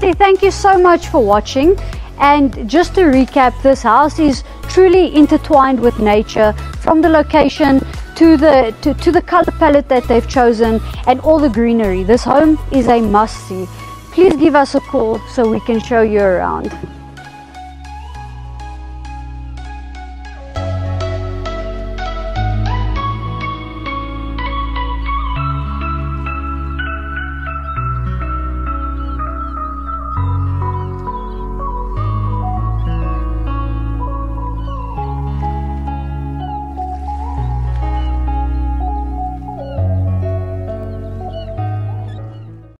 firstly, thank you so much for watching. And just to recap, this house is truly intertwined with nature from the location to the, to, to the color palette that they've chosen and all the greenery. This home is a must see. Please give us a call so we can show you around.